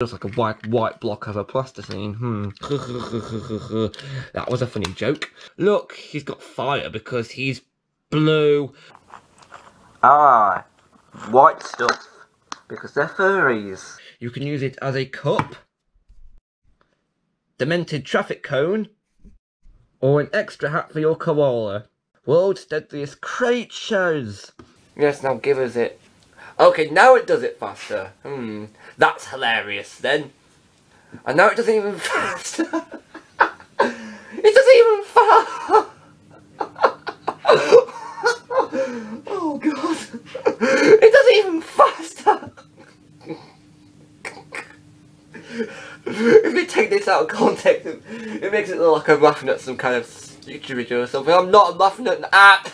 Looks like a white white block of a plasticine. Hmm. that was a funny joke. Look, he's got fire because he's blue. Ah, white stuff. Because they're furries. You can use it as a cup, demented traffic cone, or an extra hat for your koala. World's deadliest creatures. Yes, now give us it. Okay, now it does it faster. Hmm, that's hilarious then. And now it doesn't even faster. it doesn't even fast. oh god. It doesn't even faster. if we take this out of context, it, it makes it look like I'm laughing at some kind of YouTube video or something. I'm not laughing at an app.